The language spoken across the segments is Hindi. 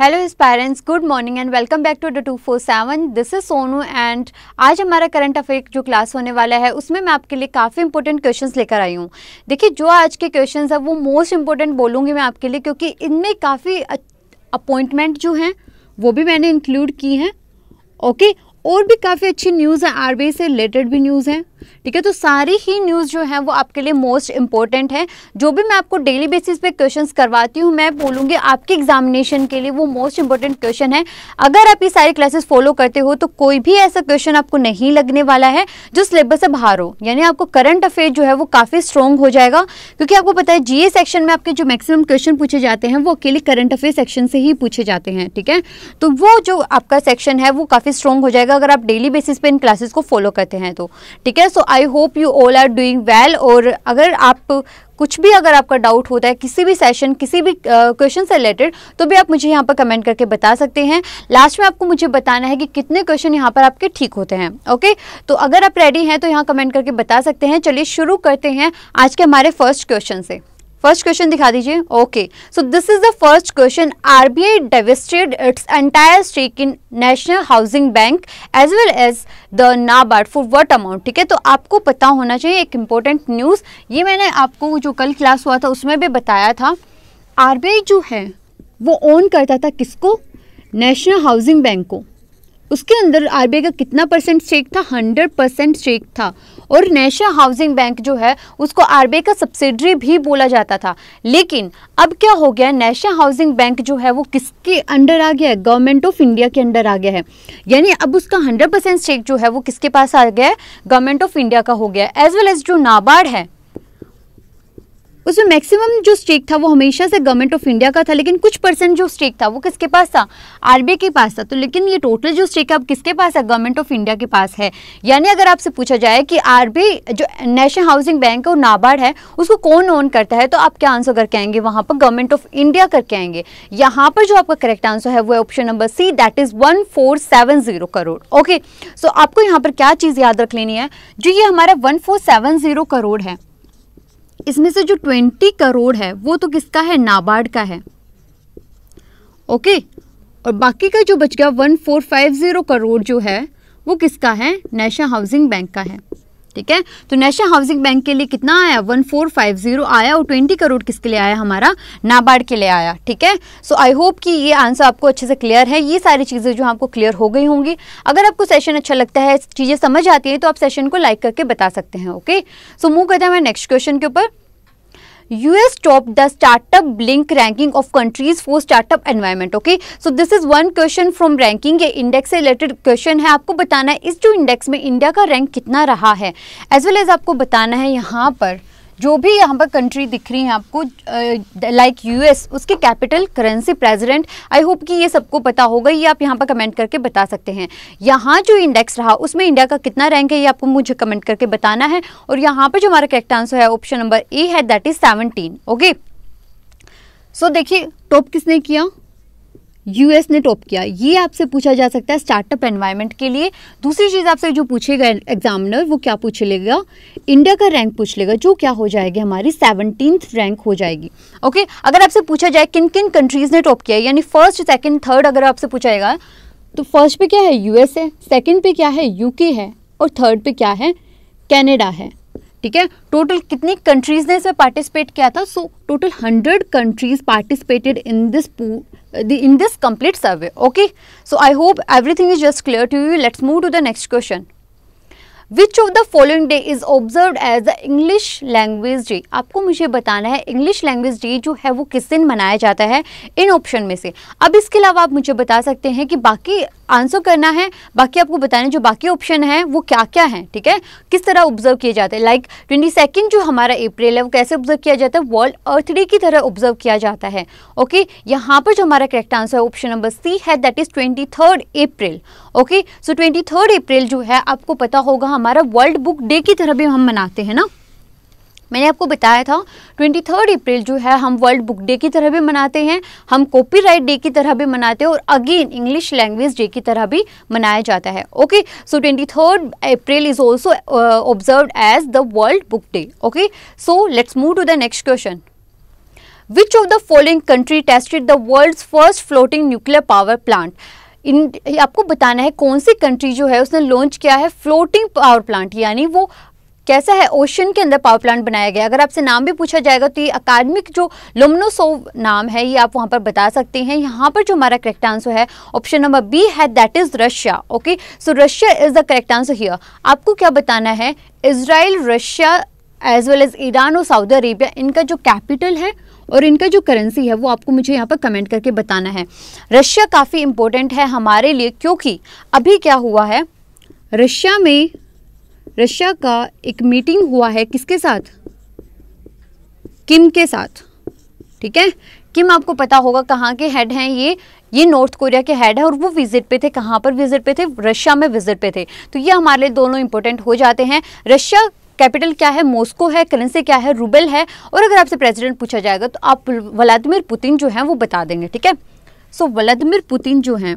Hello parents good morning and welcome back to the two four seven this is Sonu and आज हमारा करंट अफेयर जो क्लास होने वाला है, उसमें मैं आपके लिए काफ़ी इंपॉर्टेंट क्वेश्चंस लेकर आई हूँ। देखिए, जो आज के क्वेश्चंस है, वो मोस्ट इंपॉर्टेंट बोलूँगी मैं आपके लिए क्योंकि इनमें काफ़ी अपॉइंटमेंट जो हैं, वो भी मैंने इंक्लूड की हैं। ओके और भी काफ़ी अच्छी न्यूज़ है आरबीआई से रिलेटेड भी न्यूज़ है। ठीक है तो सारी ही न्यूज़ जो है वो आपके लिए मोस्ट इंपॉर्टेंट है। जो भी मैं आपको डेली बेसिस पे क्वेश्चंस करवाती हूँ, मैं बोलूँगी आपके एग्जामिनेशन के लिए वो मोस्ट इंपॉर्टेंट क्वेश्चन है। अगर आप ये सारी क्लासेस फॉलो करते हो तो कोई भी ऐसा क्वेश्चन आपको नहीं लगने वाला है, जो सिलेबस से बाहर हो। यानी आपको करंट अफेयर जो है वो काफ़ी स्ट्रॉन्ग हो जाएगा, क्योंकि आपको पता है जीए सेक्शन में आपके जो मैक्सिमम क्वेश्चन पूछे जाते हैं, वो अकेले करंट अफेयर सेक्शन से ही पूछे जाते हैं, ठीक है? तो वो जो आपका सेक्शन है, वो काफ़ी स्ट्रॉन्ग हो जाएगा, अगर आप डेली बेसिस पे इन क्लासेस को फॉलो करते हैं तो ठीक है? So I hope you all are doing well और अगर आप कुछ भी अगर आपका डाउट होता है, किसी भी सेशन किसी भी क्वेश्चन से रिलेटेड तो भी आप मुझे यहाँ पर कमेंट करके बता सकते हैं। लास्ट में आपको मुझे बताना है कि कितने क्वेश्चन यहाँ पर आपके ठीक होते हैं ओके तो अगर आप रेडी हैं तो यहाँ कमेंट करके बता सकते हैं। चलिए शुरू करते हैं आज के हमारे फ़र्स्ट क्वेश्चन से। फ़र्स्ट क्वेश्चन दिखा दीजिए। Okay so this is the first question RBI divested its entire stake in national housing bank as well as the NABARD for what amount ठीक है? तो आपको पता होना चाहिए, एक इम्पोर्टेंट न्यूज़ ये मैंने आपको जो कल क्लास हुआ था, उसमें भी बताया था। आरबीआई जो है, वो ओन करता था किसको? नेशनल हाउसिंग बैंक को। उसके अंदर आरबीआई का कितना परसेंट स्टेक था? हंड्रेड परसेंट स्टेक था। और नेशनल हाउसिंग बैंक जो है, उसको आरबीआई का सब्सिडरी भी बोला जाता था। लेकिन अब क्या हो गया? नेशनल हाउसिंग बैंक जो है, वो किसके अंडर आ गया है? गवर्नमेंट ऑफ़ इंडिया के अंडर आ गया है। यानी अब उसका हंड्रेड परसेंट स्टेक जो है, वो किसके पास आ गया है? गवर्नमेंट ऑफ़ इंडिया का हो गया एज वेल एज जो नाबार्ड है उसमें मैक्सिमम जो स्टेक था वो हमेशा से गवर्नमेंट ऑफ़ इंडिया का था, लेकिन कुछ परसेंट जो स्टेक था वो किसके पास था? आरबीआई के पास था। तो लेकिन ये टोटल जो स्टेक अब किसके पास है? गवर्नमेंट ऑफ़ इंडिया के पास है। यानी अगर आपसे पूछा जाए कि आरबीआई जो नेशनल हाउसिंग बैंक और नाबार्ड है, उसको कौन ओन करता है? तो आप क्या आंसर करके आएँगे? वहाँ पर गवर्नमेंट ऑफ़ इंडिया करके आएँगे। यहाँ पर जो आपका करेक्ट आंसर है, वो है option number C that is one crore okay so आपको यहाँ पर क्या चीज़ याद रख लेनी है? जो ये हमारा वन करोड़ है इसमें से जो ट्वेंटी करोड़ है, वो तो किसका है? नाबार्ड का है। ओके? और बाकी का जो बच गया, one four five zero crore जो है, वो किसका है? नेशनल हाउसिंग बैंक का है। ठीक है? तो नेशनल हाउसिंग बैंक के लिए कितना आया? वन फोर फाइव ज़ीरो आया और ट्वेंटी करोड़ किसके लिए आया? हमारा नाबार्ड के लिए आया, ठीक है? सो आई होप कि ये आंसर आपको अच्छे से क्लियर है। ये सारी चीज़ें जो आपको क्लियर हो गई होंगी। अगर आपको सेशन अच्छा लगता है, चीज़ें समझ आती है तो आप सेशन को लाइक करके बता सकते हैं ओके सो मूव करते हैं हमारे नेक्स्ट क्वेश्चन के ऊपर। US top the startup blink ranking of countries for startup environment okay so this is one question from ranking ये इंडेक्स से रिलेटेड क्वेश्चन है आपको बताना है, इस जो इंडेक्स में इंडिया का रैंक कितना रहा है? एज वेल एज आपको बताना है यहाँ पर जो भी यहाँ पर कंट्री दिख रही है आपको लाइक यूएस उसके capital currency president I hope कि ये सबको पता होगा, ये आप यहाँ पर कमेंट करके बता सकते हैं। यहाँ जो इंडेक्स रहा, उसमें इंडिया का कितना रैंक है, ये आपको मुझे कमेंट करके बताना है। और यहाँ पर जो हमारा करेक्ट आंसर है ऑप्शन नंबर ए है that is seventeen okay so देखिए टॉप किसने किया? यूएस ने टॉप किया। ये आपसे पूछा जा सकता है स्टार्टअप एनवायरनमेंट के लिए। दूसरी चीज़ आपसे जो पूछेगा एग्जामिनर वो क्या पूछ लेगा? इंडिया का रैंक पूछ लेगा, जो क्या हो जाएगी हमारी सेवनटीन रैंक हो जाएगी। ओके अगर आपसे पूछा जाए किन किन कंट्रीज़ ने टॉप किया यानी फ़र्स्ट सेकेंड थर्ड अगर आपसे पूछा जाएगा तो फ़र्स्ट पे क्या है? यूएस है। सेकेंड पे क्या है? यूके है। और थर्ड पे क्या है? कैनेडा है। ठीक है? टोटल कितनी कंट्रीज़ ने इसमें पार्टिसिपेट किया था? So total hundred countries participated in this in this complete survey, okay? So, i hope everything is just clear to you. Let's move to the next question. Which of the following day is observe as the English language day आपको मुझे बताना है इंग्लिश लैंग्वेज डे जो है वो किस दिन मनाया जाता है इन ऑप्शन में से। अब इसके अलावा आप मुझे बता सकते हैं कि बाकी आंसर करना है, बाकी आपको बताना जो बाकी ऑप्शन है, वो क्या क्या है, ठीक है? किस तरह ऑब्ज़र्व किए जाते हैं? लाइक ट्वेंटी सेकेंड जो हमारा अप्रैल है, वो कैसे ऑब्ज़र्व किया जाता है? वर्ल्ड अर्थ डे की तरह ऑब्ज़र्व किया जाता है ओके यहाँ पर जो हमारा करेक्ट आंसर है ऑप्शन नंबर सी है that is twenty third April okay so twenty third April जो है, आपको पता होगा, हमारा वर्ल्ड बुक डे की तरह भी हम मनाते हैं ना? मैंने आपको बताया था ट्वेंटी थर्ड अप्रैल जो है, हम वर्ल्ड बुक डे की तरह भी मनाते हैं, हम कॉपीराइट डे की तरह भी मनाते हैं और अगेन इंग्लिश लैंग्वेज डे की तरह भी मनाया जाता है। Okay so twenty third April is also observe as the world book day okay so let's move to the next question which of the following country tested the world first floating nuclear power plant in आपको बताना है कौन सी कंट्री जो है, उसने लॉन्च किया है फ्लोटिंग पावर प्लांट यानी वो कैसा है? ओशन के अंदर पावर प्लांट बनाया गया। अगर आपसे नाम भी पूछा जाएगा तो ये अकादमिक जो लोमनोसोव नाम है, ये आप वहाँ पर बता सकते हैं। यहाँ पर जो हमारा करेक्ट आंसर है ऑप्शन नंबर बी है that is Russia okay so Russia is the correct answer here आपको क्या बताना है? Israel Russia as well as Iran और सऊदी अरेबिया इनका जो कैपिटल है और इनका जो करेंसी है, वो आपको मुझे यहाँ पर कमेंट करके बताना है। रशिया काफ़ी इम्पोर्टेंट है हमारे लिए, क्योंकि अभी क्या हुआ है? रशिया में रशिया का एक मीटिंग हुआ है किसके साथ? किम के साथ। ठीक है? किम आपको पता होगा कहाँ के हेड हैं ये। ये नॉर्थ कोरिया के हेड है और वो विज़िट पे थे। कहाँ पर विज़िट पे थे? रशिया में विज़िट पे थे। तो ये हमारे लिए दोनों इंपॉर्टेंट हो जाते हैं। रशिया कैपिटल क्या है? मॉस्को है। करेंसी क्या है? रूबल है। और अगर आपसे प्रेसिडेंट पूछा जाएगा तो आप व्लादिमिर पुतिन जो है वो बता देंगे। ठीक है? सो व्लादिमिर पुतिन जो हैं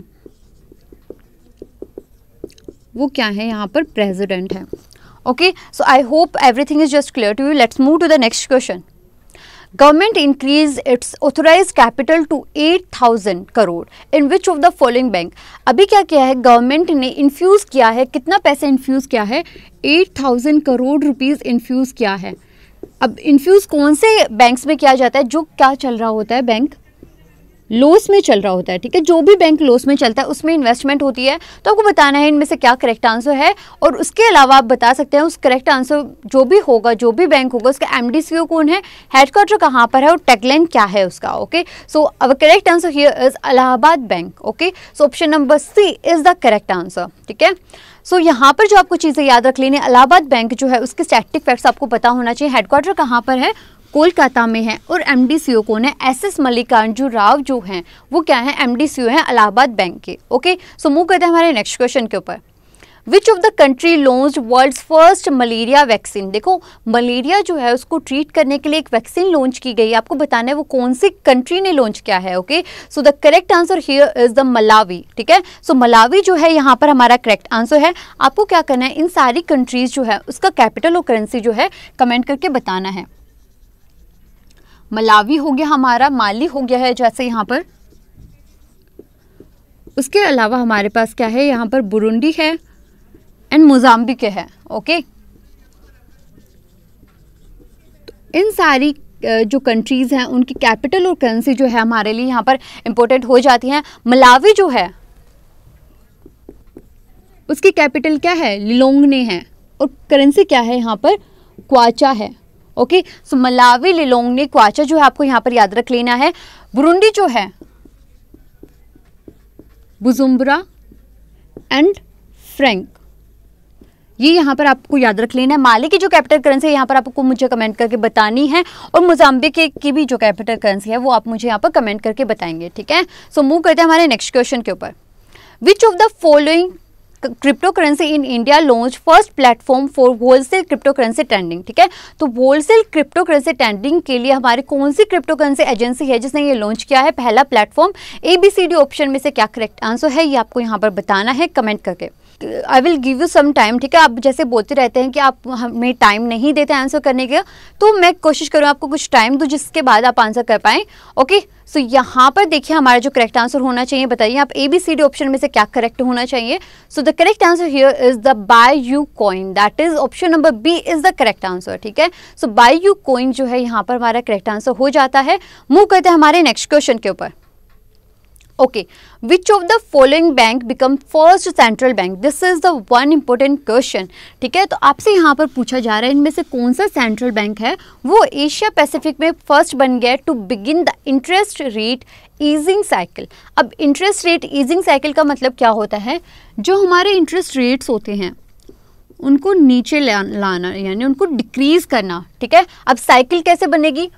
वो क्या है? यहाँ पर प्रेजिडेंट है। Okay so I hope everything is just clear to you let's move to the next question government increase its authorise capital to eight thousand crore in which of the following bank अभी क्या किया है? गवर्नमेंट ने इन्फ्यूज़ किया है। कितना पैसा इन्फ्यूज़ किया है? Eight thousand crore rupees infuse किया है। अब इन्फ्यूज़ कौन से बैंक्स में किया जाता है? जो क्या चल रहा होता है बैंक लॉस में चल रहा होता है ठीक है? जो भी बैंक लॉस में चलता है उसमें इन्वेस्टमेंट होती है। तो आपको बताना है इनमें से क्या करेक्ट आंसर है? और उसके अलावा आप बता सकते हैं उस करेक्ट आंसर जो भी होगा जो भी बैंक होगा उसका एम डी कौन है? हेडक्वार्टर कहाँ पर है? और टेकलाइन क्या है उसका? ओके सो अब correct answer here is Allahabad bank okay so option number C is the correct answer ठीक है? सो so, यहाँ पर जो आपको चीज़ें याद रख लेनी है अलाहाबाद बैंक जो है उसके स्टैटिक फैक्ट्स आपको पता होना चाहिए हेडक्वार्टर कहाँ पर है? कोलकाता में है और एम डी सी ओ कौन है एस एस मल्लिकार्जुन राव जो हैं वो क्या है? एम डी सी ओ हैं अलाहाबाद बैंक के ओके? सो मूव करते हैं हमारे नेक्स्ट क्वेश्चन के ऊपर। Which of the country launch world first malaria vaccine देखो मलेरिया जो है उसको ट्रीट करने के लिए एक वैक्सीन लॉन्च की गई आपको बताना है वो कौन सी कंट्री ने लॉन्च किया है okay? So the correct answer here is the Malawi ठीक है? सो so, मलावी जो है यहाँ पर हमारा करेक्ट आंसर है। आपको क्या करना है? इन सारी कंट्रीज़ जो है उसका कैपिटल और करेंसी जो है कमेंट करके बताना है। मलावी हो गया हमारा, माली हो गया है जैसे यहाँ पर। उसके अलावा हमारे पास क्या है? यहाँ पर बुरुंडी है एंड मोजाम्बिक है ओके तो इन सारी जो कंट्रीज़ हैं, उनकी कैपिटल और करेंसी जो है हमारे लिए यहाँ पर इंपॉर्टेंट हो जाती हैं। मलावी जो है, उसकी कैपिटल क्या है? लिलोंगने है और करेंसी क्या है यहाँ पर? क्वाचा है। ओके सो मलावी लिलोंगने क्वाचा जो है आपको यहाँ पर याद रख लेना है। बुरुंडी जो है बुजुम्बरा एंड फ्रैंक ये यहाँ पर आपको याद रख लेना है। माली की जो कैपिटल करेंसी है, यहाँ पर आपको मुझे कमेंट करके बतानी है और मोजाम्बिक की भी जो कैपिटल करेंसी है, वो आप मुझे यहाँ पर कमेंट करके बताएँगे, ठीक है? सो मूव करते हैं हमारे नेक्स्ट क्वेश्चन के ऊपर। Which of the following crypto currency in India launch first platform for wholesale crypto currency trending ठीक है? तो होलसेल क्रिप्टो करेंसी ट्रेंडिंग के लिए हमारी कौन सी क्रिप्टोकरेंसी एजेंसी है जिसने ये लॉन्च किया है? पहला प्लेटफॉर्म एबीसीडी ऑप्शन में से क्या करेक्ट आंसर है? ये आपको यहाँ पर बताना है कमेंट करके। I will give you some time ठीक है? आप जैसे बोलते रहते हैं कि आप हमें टाइम नहीं देते आंसर करने के तो मैं कोशिश करूँ आपको कुछ टाइम दूँ जिसके बाद आप आंसर कर पाएँ ओके सो यहाँ पर देखिए हमारा जो करेक्ट आंसर होना चाहिए, बताइए आप A B C D option में से क्या करेक्ट होना चाहिए? So the correct answer here is the buy you coin that is option number B is the correct answer ठीक है? सो बाय यू कॉइन जो है, यहाँ पर हमारा करेक्ट आंसर हो जाता है। मूव करते हैं हमारे नेक्स्ट क्वेश्चन के ऊपर। Okay which of the following bank become first central bank this is the one important question ठीक है तो आपसे यहाँ पर पूछा जा रहा है, इनमें से कौन सा सेंट्रल बैंक है? वो एशिया पैसिफिक में फ़र्स्ट बन गया to begin the interest rate easing cycle अब इंटरेस्ट रेट ईजिंग साइकिल का मतलब क्या होता है? जो हमारे इंटरेस्ट रेट्स होते हैं, उनको नीचे लाना, यानी उनको डिक्रीज करना, ठीक है? अब साइकिल कैसे बनेगी?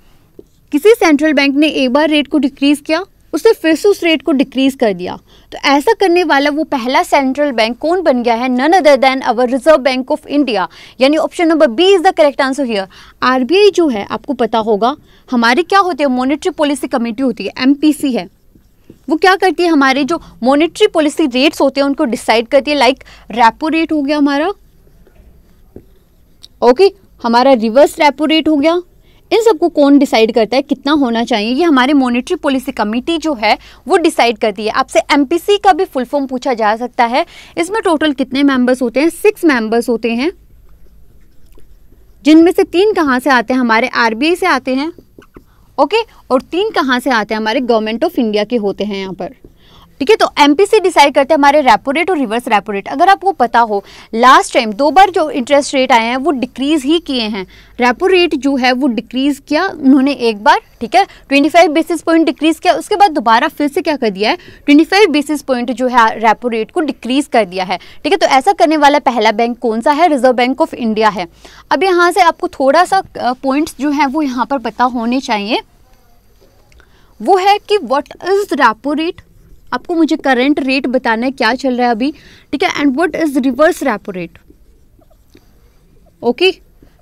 किसी सेंट्रल बैंक ने एक बार रेट को डिक्रीज किया उसने फिर से उस रेट को डिक्रीज कर दिया। तो ऐसा करने वाला वो पहला सेंट्रल बैंक कौन बन गया है? None other than our reserve bank of India यानी option number B is the correct answer here RBI जो है आपको पता होगा हमारी क्या होते हैं? मॉनिटरी पॉलिसी कमेटी होती है एमपीसी है। वो क्या करती है? हमारे जो मॉनिटरी पॉलिसी रेट्स होते हैं उनको डिसाइड करती है। लाइक रेपो रेट हो गया हमारा। ओके okay, हमारा रिवर्स रेपो रेट हो गया। इन सबको कौन डिसाइड करता है? कितना होना चाहिए? ये हमारे मॉनिटरी पॉलिसी कमेटी जो है, वो डिसाइड करती है। आपसे एमपीसी का भी फुल फॉर्म पूछा जा सकता है। इसमें टोटल कितने मेंबर्स होते हैं? सिक्स मेंबर्स होते हैं। जिनमें से तीन कहाँ से आते हैं? हमारे आरबीआई से आते हैं। ओके और तीन कहाँ से आते हैं? हमारे गवर्नमेंट ऑफ़ इंडिया के होते हैं यहाँ पर। ठीक है तो एमपीसी डिसाइड करते हैं हमारे रेपो रेट और रिवर्स रेपो रेट अगर आपको पता हो लास्ट टाइम दो बार जो इंटरेस्ट रेट आए हैं, वो डिक्रीज ही किए हैं। रेपो रेट जो है, वो डिक्रीज किया उन्होंने एक बार, ठीक है? 25 बेसिस पॉइंट डिक्रीज किया, उसके बाद दोबारा फिर से क्या कर दिया है? 25 बेसिस पॉइंट जो है रेपो रेट को डिक्रीज कर दिया है। ठीक है तो ऐसा करने वाला पहला बैंक कौन सा है? रिज़र्व बैंक ऑफ़ इंडिया है। अब यहाँ से आपको थोड़ा सा पॉइंट्स जो है, वो यहाँ पर पता होने चाहिए। वो है कि वट इज़ रेपो रेट आपको मुझे करंट रेट बताना है, क्या चल रहा है अभी? ठीक है and what is reverse repo rate okay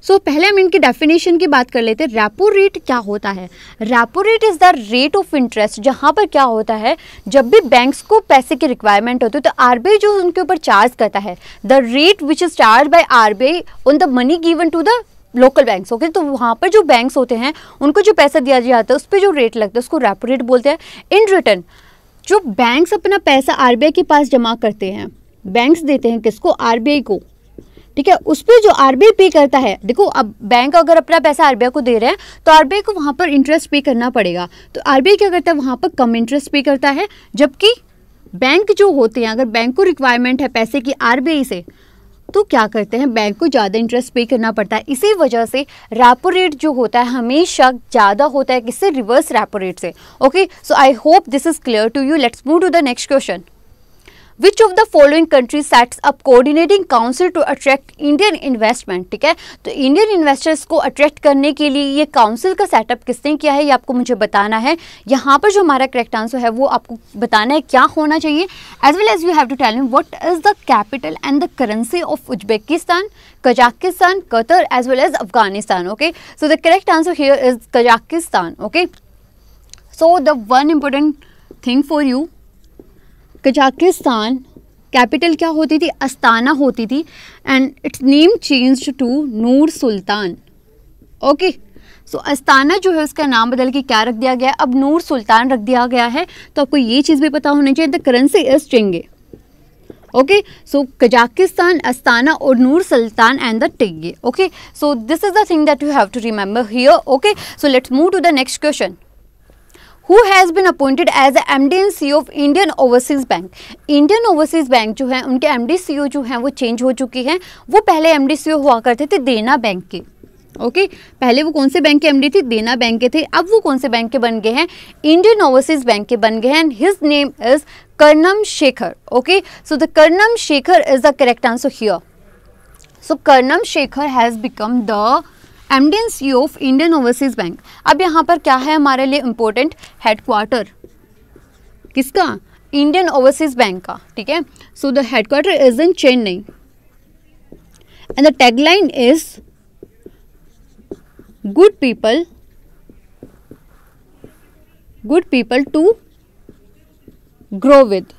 so पहले हम इनकी डेफिनेशन की बात कर लेते हैं। रेपो रेट क्या होता है? Repo rate is the rate of interest जहाँ पर क्या होता है, जब भी बैंक्स को पैसे की रिक्वायरमेंट होती है तो आरबीआई जो उनके ऊपर चार्ज करता है the rate which is charge by RBI on the money given to the local banks okay तो वहाँ पर जो बैंक्स होते हैं, उनको जो पैसा दिया जाता है, उस पर जो रेट लगता है, उसको रेपो रेट बोलते हैं। इन रिटर्न जो बैंक्स अपना पैसा आरबीआई के पास जमा करते हैं। बैंक्स देते हैं किसको? आरबीआई को। ठीक है? उस पर जो आरबीआई पे करता है, देखो, अब बैंक अगर अपना पैसा आरबीआई को दे रहे हैं तो आरबीआई को वहाँ पर इंटरेस्ट पे करना पड़ेगा। तो आरबीआई क्या करता है? वहाँ पर कम इंटरेस्ट पे करता है, जबकि बैंक जो होते हैं, अगर बैंक को रिक्वायरमेंट है पैसे की आरबीआई से तो क्या करते हैं? बैंक को ज़्यादा इंटरेस्ट पे करना पड़ता है। इसी वजह से रेपो रेट जो होता है, हमेशा ज़्यादा होता है किससे? रिवर्स रेपो रेट से। Okay so I hope this is clear to you let's move to the next question which of the following country sets up coordinating council to attract Indian investment ठीक है? तो इंडियन इन्वेस्टर्स को अट्रैक्ट करने के लिए ये काउंसिल का सेटअप किसने किया है? ये आपको मुझे बताना है। यहाँ पर जो हमारा करेक्ट आंसर है, वो आपको बताना है क्या होना चाहिए। As well as you have to tell me what is the capital and the currency of Uzbekistan Kazakhstan Qatar as well as Afghanistan okay so the correct answer here is Kazakhstan okay so the one important thing for you Kazakhstan capital क्या होती थी? अस्ताना होती थी and its name change to Nur Sultan okay so Astana जो है, उसका नाम बदल के क्या रख दिया गया अब नूर सुल्तान रख दिया गया है तो आपको ये चीज़ भी पता होनी चाहिए the currency is tenge okay so Kazakhstan, Astana और Nur Sultan and the tenge okay so this is the thing that you have to remember here okay so let's move to the next question who has been appointed as M D N C of Indian Overseas Bank Indian Overseas Bank जो है, उनके एम डी सी ओ जो हैं, वो चेंज हो चुकी हैं। वो पहले एम डी सी ओ हुआ करते थे देना बैंक के। Okay okay? पहले वो कौन से बैंक के एमडी थे? देना बैंक के थे। अब वो कौन से बैंक के बन गए हैं? इंडियन ओवरसीज बैंक के बन गए हैं। His name is Karnam Shekhar okay so the Karnam Shekhar is the correct answer here so Karnam Shekhar has become the M D N C of Indian Overseas Bank अब यहाँ पर क्या है हमारे लिए इम्पोर्टेंट हेडक्वार्टर किसका? इंडियन ओवरसीज बैंक का, ठीक है? So the headquarter is in Chennai and the tagline is good people good people to grow with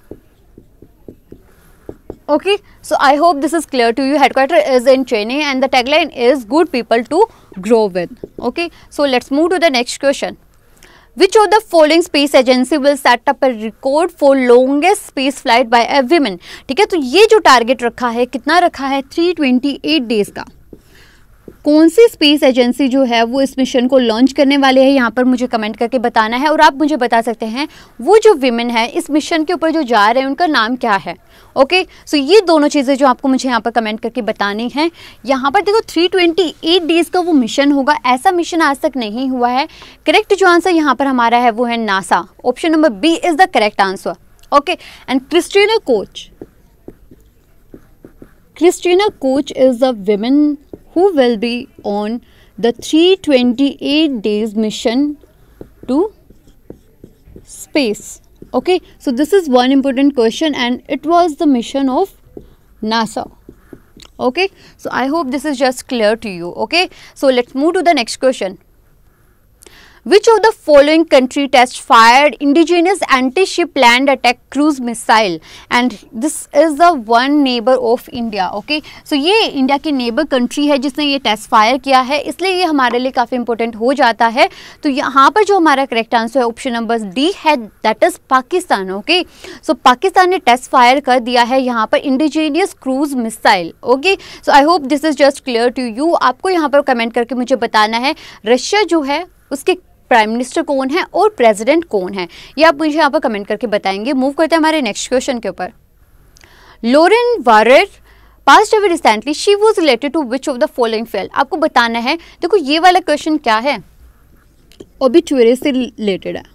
okay? So, i hope this is clear to you. Headquarter is in chennai and the tagline is, good people to grow with okay so let's move to the next question which of the following space agency will set up a record for longest space flight by a women ठीक है तो ये जो टारगेट रखा है कितना रखा है 328 डेज़ का कौन सी स्पेस एजेंसी जो है वो इस मिशन को लॉन्च करने वाले हैं? यहाँ पर मुझे कमेंट करके बताना है और आप मुझे बता सकते हैं, वो जो विमेन है, इस मिशन के ऊपर जो जा रहे हैं, उनका नाम क्या है? ओके सो ये दोनों चीज़ें जो आपको मुझे यहाँ पर कमेंट करके बतानी है। यहाँ पर देखो 328 डेज़ का वो मिशन होगा। ऐसा मिशन आज तक नहीं हुआ है। करेक्ट जो आंसर यहाँ पर हमारा है, वो है NASA option number B is the correct answer okay and Christina Koch Christina Koch is a women who will be on the 328 days mission to space. Okay so this is one important question and it was the mission of nasa. Okay so i hope this is just clear to you. Okay so let's move to the next question of the following country test fired indigenous anti ship land attack cruise missile and this is the one neighbour of India okay so ये इंडिया की नेबर कंट्री है जिसने ये टेस्ट फायर किया है, इसलिए ये हमारे लिए काफ़ी इंपॉर्टेंट हो जाता है। तो यहाँ पर जो हमारा करेक्ट आंसर है ऑप्शन नंबर डी है that is Pakistan okay so Pakistan ने टेस्ट फायर कर दिया है यहाँ पर indigenous cruise missile okay so I hope this is just clear to you आपको यहाँ पर कमेंट करके मुझे बताना है रशिया जो है, उसके प्राइम मिनिस्टर कौन है और प्रेसिडेंट कौन है? ये आप मुझे यहाँ पर कमेंट करके बताएँगे। मूव करते हैं हमारे नेक्स्ट क्वेश्चन के ऊपर। Lorraine Warren passed away recently she was related to which of the following field आपको बताना है। देखो, ये वाला क्वेश्चन क्या है? ओबिचुअरी से रिलेटेड है।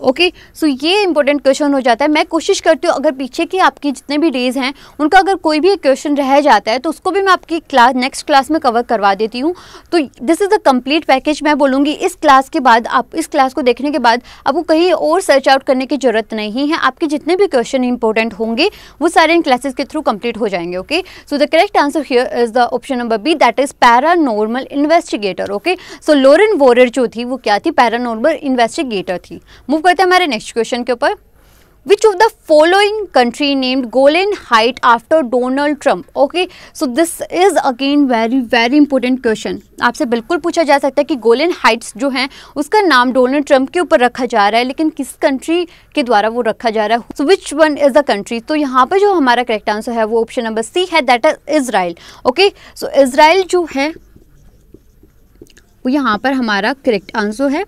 ओके सो ये इंपॉर्टेंट क्वेश्चन हो जाता है। मैं कोशिश करती हूँ, अगर पीछे के आपकी जितने भी डेज़ हैं, उनका अगर कोई भी क्वेश्चन रह जाता है तो उसको भी मैं आपकी क्लास नेक्स्ट क्लास में कवर करवा देती हूँ। तो this is the complete package मैं बोलूँगी। इस क्लास के बाद, आप इस क्लास को देखने के बाद आपको कहीं और सर्च आउट करने की ज़रूरत नहीं है। आपके जितने भी क्वेश्चन इंपॉर्टेंट होंगे, वो सारे इन क्लासेस के थ्रू कंप्लीट हो जाएँगे okay so the correct answer here is the option number B that is paranormal investigator okay so Lorraine Warren जो थी, वो क्या थी? पैरानॉर्मल इन्वेस्टिगेटर थी। मूव करते हैं हमारे नेक्स्ट क्वेश्चन के ऊपर। Which of the following country named Golan height after Donald Trump okay so this is again very very important question आपसे बिल्कुल पूछा जा सकता है कि गोलेन हाइट्स जो हैं, उसका नाम डोनाल्ड ट्रंप के ऊपर रखा जा रहा है, लेकिन किस कंट्री के द्वारा वो रखा जा रहा है? So which one is the country तो यहाँ पर जो हमारा करेक्ट आंसर है, वो ऑप्शन नंबर सी है that is Israel okay so Israel जो है, वो यहाँ पर हमारा करेक्ट आंसर है।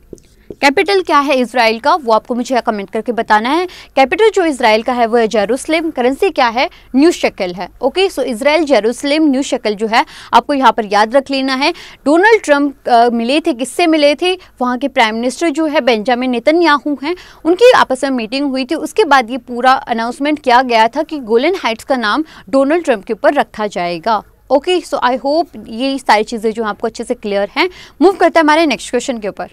कैपिटल क्या है इसराइल का? वो आपको मुझे कमेंट करके बताना है। कैपिटल जो इसराइल का है, वो है जेरूसलेम करेंसी क्या है? न्यू शक्ल है। Okay so Israel Jerusalem new शक्ल जो है, आपको यहाँ पर याद रख लेना है। डोनाल्ड ट्रंप मिले थे, किससे मिले थे? वहाँ के प्राइम मिनिस्टर जो है बेंजामिन नेतन्याहू हैं। उनकी आपस में मीटिंग हुई थी। उसके बाद ये पूरा अनाउंसमेंट किया गया था कि गोलन हाइट्स का नाम डोनाल्ड ट्रंप के ऊपर रखा जाएगा। ओके सो आई होप ये सारी चीज़ें जो आपको अच्छे से क्लियर हैं। मूव करते हैं हमारे नेक्स्ट क्वेश्चन के ऊपर।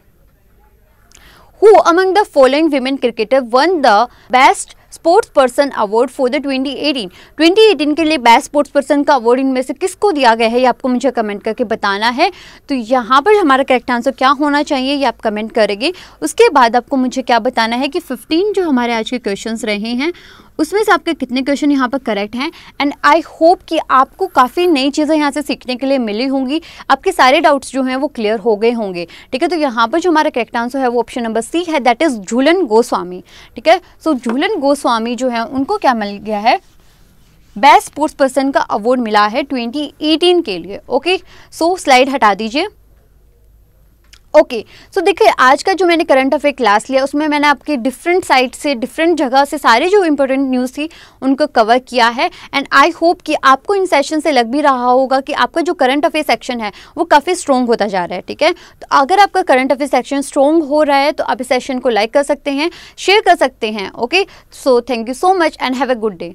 Who among the following women cricketer won the best sports person award for the 2018 2018 के लिए बेस्ट स्पोर्ट्स पर्सन का अवार्ड इनमें से किसको दिया गया है, ये आपको मुझे कमेंट करके बताना है। तो यहाँ पर हमारा करेक्ट आंसर क्या होना चाहिए, ये आप कमेंट करेंगे। उसके बाद आपको मुझे क्या बताना है कि 15 जो हमारे आज के क्वेश्चन रहे हैं, उसमें से आपके कितने क्वेश्चन यहाँ पर करेक्ट हैं? एंड आई होप कि आपको काफ़ी नई चीज़ें यहाँ से सीखने के लिए मिली होंगी। आपके सारे डाउट्स जो हैं वो क्लियर हो गए होंगे। ठीक है तो यहाँ पर जो हमारा करेक्ट आंसर है वो ऑप्शन नंबर सी है दैट इज़ झूलन गोस्वामी ठीक है सो झूलन गोस्वामी जो है, उनको क्या मिल गया है? बेस्ट स्पोर्ट्स पर्सन का अवार्ड मिला है 2018 के लिए ओके सो स्लाइड हटा दीजिए। ओके सो देखिए, आज का जो मैंने करंट अफेयर क्लास लिया, उसमें मैंने आपके डिफरेंट साइट से डिफरेंट जगह से सारे जो इंपॉर्टेंट न्यूज़ थी, उनको कवर किया है। एंड आई होप कि आपको इन सेशन से लग भी रहा होगा कि आपका जो करंट अफेयर सेक्शन है, वो काफ़ी स्ट्रॉन्ग होता जा रहा है, ठीक है? तो अगर आपका करंट अफेयर सेक्शन स्ट्रॉन्ग हो रहा है तो आप इस सेशन को लाइक कर सकते हैं शेयर कर सकते हैं okay so thank you so much and have a good day